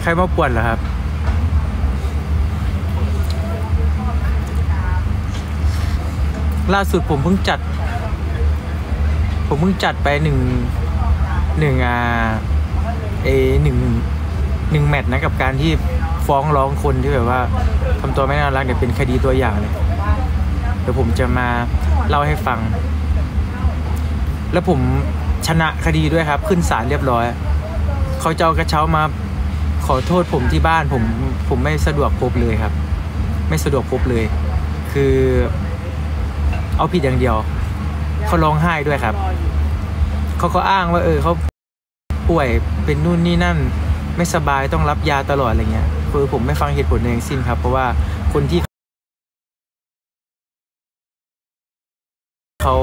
ใครมาป่วนเหรอครับ ล่าสุดผมเพิ่งจัด ผมเพิ่งจัดไปหนึ่งหนึ่งอ่าเอหนึ่งหนึ่งแมตช์นะกับการที่ฟ้องร้องคนที่แบบว่าทำตัวไม่น่ารักเนี่ยเป็นคดีตัวอย่างเลยเดี๋ยวผมจะมาเล่าให้ฟัง แล้วผมชนะคดีด้วยครับ ขึ้นศาลเรียบร้อย เขาจะเอากระเช้ามา ขอโทษผมที่บ้านผมผมไม่สะดวกพบเลยครับ ไม่สะดวกพบเลย คือเอาผิดอย่างเดียวเขาร้องไห้ด้วยครับเขาก็อ้างว่า เออเขาป่วยเป็นนู่นนี่นั่น ไม่สบายต้องรับยาตลอดอะไรเงี้ยคือผมไม่ฟังเหตุผลเองสิ้นครับ เพราะว่าคนที่เขา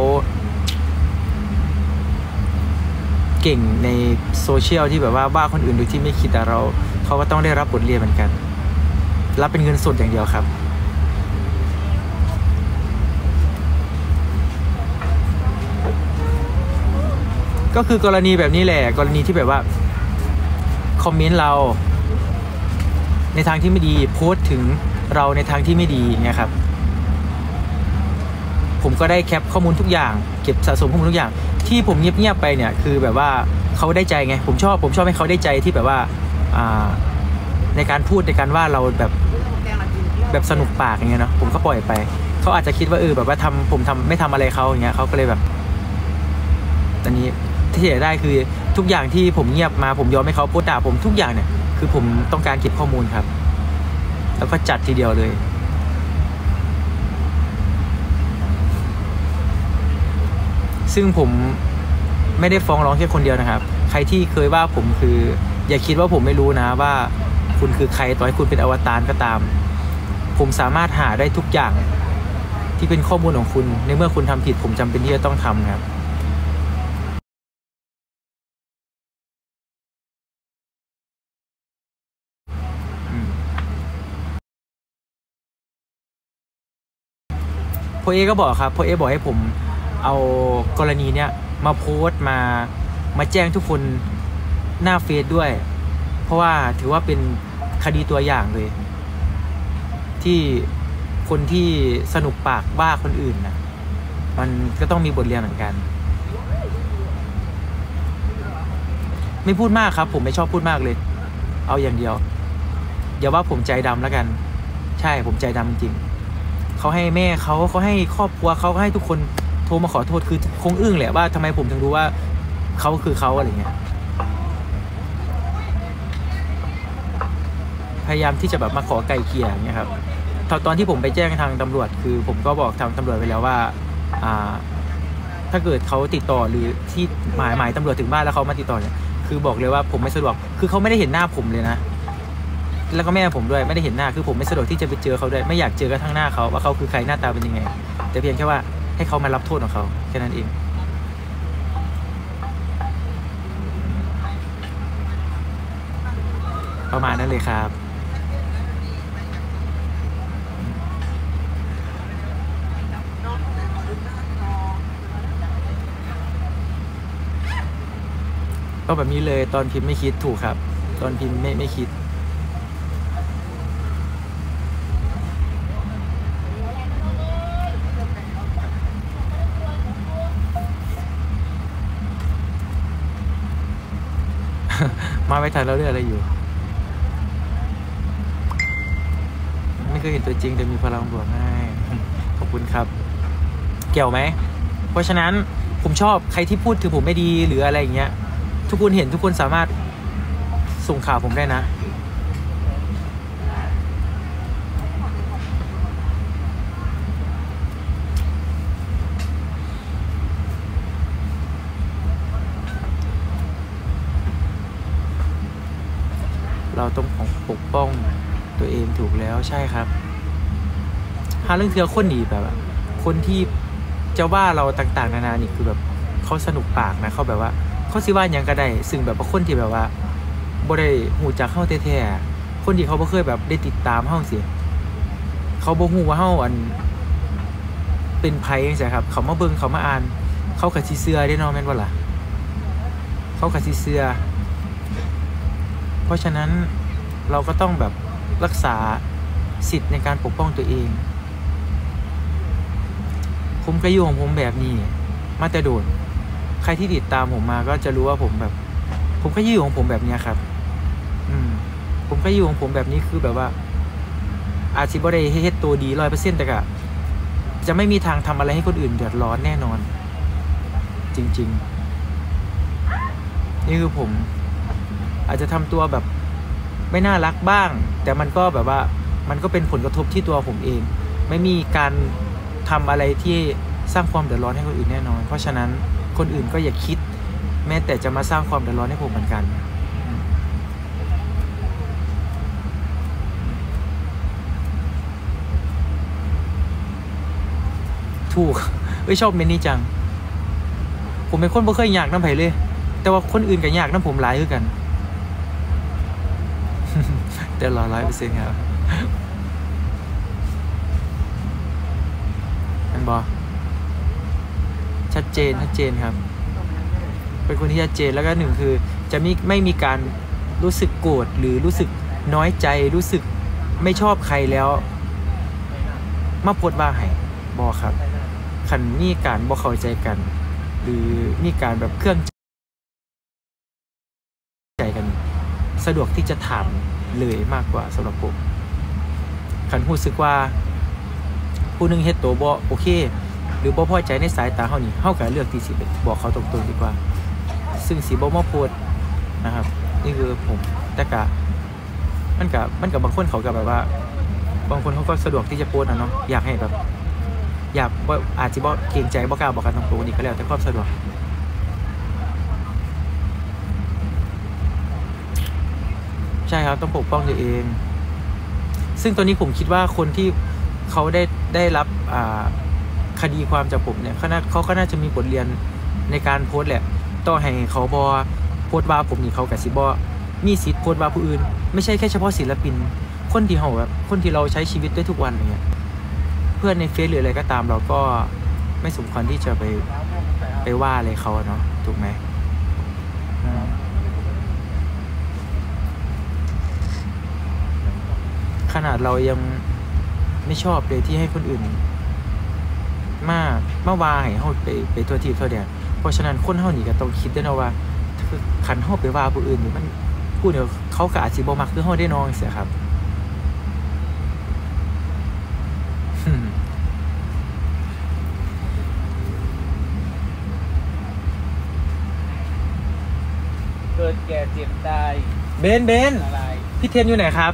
เก่งในโซเชียลที่แบบว่าว่าคนอื่นโดยที่ไม่คิดแต่เราเขาก็ต้องได้รับบทเรียนเหมือนกัน รับเป็นเงินสดอย่างเดียวครับก็คือกรณีแบบนี้แหละกรณีที่แบบว่าคอมเมนต์เรา ในทางที่ไม่ดีโพสต์ถึงเราในทางที่ไม่ดีเงี้ยครับ ผมก็ได้แคปข้อมูลทุกอย่าง เก็บสะสมข้อมูลทุกอย่าง ที่ผมเงียบๆไปเนี่ยคือแบบว่าเขาได้ใจไงผมชอบผมชอบให้เขาได้ใจที่แบบว่าอ่าในการพูดในการว่าเราแบบแบบสนุกปากอย่างเงี้ยเนาะผมก็ปล่อยไปเขาอาจจะคิดว่าเออแบบว่าทำผมทำไม่ทำอะไรเขาอย่างเงี้ยเขาก็เลยแบบอันนี้ที่เสียได้คือทุกอย่างที่ผมเงียบมาผมยอมให้เขาพสต์ด่าผมทุกอย่างเนี่ยคือผมต้องการเก็บข้อมูลครับ แล้วก็จัดทีเดียวเลย ซึ่งผมไม่ได้ฟ้องร้องแค่คนเดียวนะครับ ใครที่เคยว่าผมคือ อย่าคิดว่าผมไม่รู้นะว่าคุณคือใครต่อให้คุณเป็นอวตารก็ตาม ผมสามารถหาได้ทุกอย่างที่เป็นข้อมูลของคุณ ในเมื่อคุณทำผิดผมจำเป็นที่จะต้องทำครับโพเอก็บอกครับโพเอบอกให้ผม เอากรณีเนี้ยมาโพสต์มามาแจ้งทุกคนหน้าเฟซด้วย เพราะว่าถือว่าเป็นคดีตัวอย่างเลย ที่คนที่สนุกปากว่าคนอื่นนะมันก็ต้องมีบทเรียนเหมือนกัน ไม่พูดมากครับ ผมไม่ชอบพูดมากเลย เอาอย่างเดียวอย่าว่าผมใจดำแล้วกัน ใช่ผมใจดำจริงเขาให้แม่เขาเขาให้ครอบครัวเขาให้ทุกคน โทรมาขอโทษคือคงอึ้งแหละว่าทำไมผมถึงรู้ว่าเขาคือเขาอะไรเงี้ยพยายามที่จะแบบมาขอไกลเกลี่ยอย่างเงี้ยครับตอนที่ผมไปแจ้งทางตำรวจ คือผมก็บอกทางตำรวจไปแล้วว่าอ่า ถ้าเกิดเขาติดต่อหรือที่หมายหมายตำรวจถึงบ้านแล้วเขามาติดต่อเนี่ยคือบอกเลยว่าผมไม่สะดวก คือเขาไม่ได้เห็นหน้าผมเลยนะ แล้วก็แม่ผมด้วยไม่ได้เห็นหน้า คือผมไม่สะดวกที่จะไปเจอเขาด้วย ไม่อยากเจอกระทั่งหน้าเขาว่าเขาคือใครหน้าตาเป็นยังไง แต่เพียงแค่ว่า ให้เขามารับโทษของเขาแค่นั้นเองประมาณนั้นเลยครับ ก็แบบนี้เลยตอนพิมพ์ไม่คิดถูกครับ ตอนพิมพ์ไม่ไม่คิด มาไม่ทันแล้วเรื่องอะไรอยู่ไม่เคยเห็นตัวจริงแต่มีพลังบวกให้ขอบคุณครับ เกี่ยวไหม เพราะฉะนั้นผมชอบใครที่พูดถึงผมไม่ดีหรืออะไรอย่างเงี้ย ทุกคนเห็นทุกคนสามารถส่งข่าวผมได้นะ เราต้องปกป้องตัวเองถูกแล้วใช่ครับหาเรื่องเธอคนดีแบบคนที่จะว่าเราต่างๆ นานานี่คือแบบเขาสนุกปากนะเขาแบบว่าเขาสิว่าอย่างก็ได้ซึ่งแบบว่าคนที่แบบว่าบ่ได้หูจักเข้าแท้ๆคนที่เขาบ่เคยแบบได้ติดตามเฮาสิเขาบ่ฮู้ว่าเฮาอัน เป็นไผจังซี่ครับ เขามาเบิ่งเขามาอ่าน เขาก็สิเชื่อได้เนาะแม่นบ่ล่ะ เขาก็สิเชื่อ เพราะฉะนั้นเราก็ต้องแบบรักษาสิทธิ์ในการปกป้องตัวเอง ผมก็อยู่ของผมแบบนี้ มาแต่โดนใครที่ติดตามผมมาก็จะรู้ว่าผมแบบ ผมก็อยู่ของผมแบบนี้ครับ อืม ผมก็อยู่ของผมแบบนี้คือแบบว่า อาจสิบ่ได้เฮ็ดตัวดีร้อยเปอร์เซ็นต์แต่ก็จะไม่มีทางทำอะไรให้คนอื่นเดือดร้อนแน่นอน จริง ๆ นี่คือผม อาจจะทำตัวแบบไม่น่ารักบ้าง แต่มันก็แบบว่ามันก็เป็นผลกระทบที่ตัวผมเอง ไม่มีการทำอะไรที่สร้างความเดือดร้อนให้คนอื่นแน่นอน เพราะฉะนั้นคนอื่นก็อย่าคิด แม้แต่จะมาสร้างความเดือดร้อนให้ผมเหมือนกันถูกเอ้ยชอบเมนนี่จัง ผมเป็นคนบ่เคยอยากน้ำไผ่เลย แต่ว่าคนอื่นก็อยากน้ำผมหลายคือกัน แต่รอร้อยเปอร์เซ็นต์ครับอันบอชัดเจนชัดเจนครับ เป็นคนที่ชัดเจนแล้วก็หนึ่งคือ จะไม่ไม่มีการรู้สึกโกรธหรือรู้สึกน้อยใจรู้สึกไม่ชอบใครแล้ว มาโพดว่าให้บอครับขันมีการบ่เข้าใจกัน หรือมีการแบบเครื่องใจกัน สะดวกที่จะถาม เลยมากกว่าสำหรับผมขันรู้สึกว่า ผู้หนึงเฮ็ดตัวบ่โอเค หรือบ่พอใจในสายตาเฮานี่เฮาก็เลือกที่สิบอกเขาตรงๆดีกว่า ซึ่งสิบ่มาโพดนะครับ นี่คือผมแต่กะมันกับมันกับบางคนเขาก็แบบว่า บางคนเขาก็สะดวกที่จะโพสต์นะเนาะอยากให้แบบ อยากบ่อาจจะบ่เกรงใจบ่กล้าบอกกันตรงๆนี่ก็แล้วแต่ความสะดวก ใช่ครับต้องปกป้องตัวเอง ซึ่งตัวนี้ผมคิดว่าคนที่เขาได้ได้รับคดีความจากผมเนี่ยเขาน่าเขาก็น่าจะมีบทเรียนในการโพสต์แหละต้อให้เขาบอโพสต์ว่าผมนี่เขากับสิบอมีสิทธิ์โพสต์ว่าผู้อื่น ไม่ใช่แค่เฉพาะศิลปิน คนที่เขาแบบคนที่เราใช้ชีวิตด้วยทุกวันเงี้ยเพื่อนในเฟซหรืออะไรก็ตามเราก็ไม่สมควรที่จะไปไปว่าอะไรเขาเนาะถูกไหมอืมข นาดเรายังไม่ชอบเลยที่ให้คนอื่น มามาว่าให้เฮาไปไปทั่วที่ทั่วแดนเพราะฉะนั้นคนเฮานี่ก็ต้องคิดด้วยนะว่าคือคันเฮาไปว่าผู้อื่นนี่มันผู้เดียวเขาก็อาจสิบ่มักคือเฮาได้น้องเสียครับเกิดแก่เจ็บตายเบนเบนอะไร พี่เทนอยู่ไหนครับ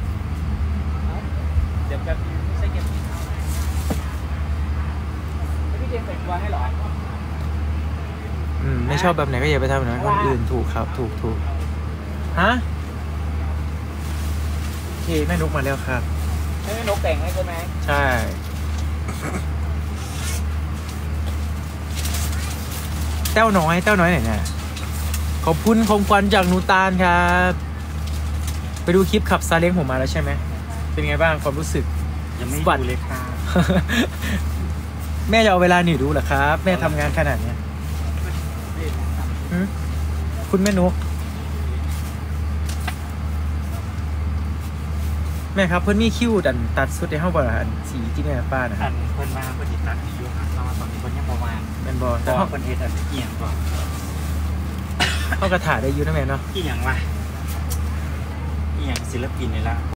เจ็บแบบนี้ไม่ใช่เก็บที่เท้านะแล้ วพี่เจมส์ใส่กวางให้เหรออืมไม่ชอบแบบไหนก็อย่าไปทำแบบนั้นคนอื่นถูกครับ ถูกถูกฮะโอเคแม่นุกมาแล้วครับให้แม่นกแต่งให้ใช่ไหมใช่เต้าน้อยเต้าน้อยไหนเนี่ยขอบคุณของขวัญจากหนูตาลครับ ไปดูคลิปขับซาเล้งผมมาแล้วใช่ไหมเป็นไงบ้างความรู้สึกยังไม่บัตรดูเลยค่ะ แม่จะเอาเวลาหนีดูเหรอครับ แม่ทำงานขนาดเนี้ยหึคุณแม่นุกแม่ครับเพิ่นมีคิวดันตัดสุดในห้องบริหารสีที่แม่ป้านะคอัรับนเพิ่นมาเพิ่นติดตัดที่อยู่ค่ะตอนนี้เพิ่นยังประมาณแม่นบอแต่แต่ว่าเขาเพิ่นเฮ็ดอันเอียงก่อนเขากระถาได้อยูนะแม่เนาะเอียงวะเอียงศิลปินนี่ละ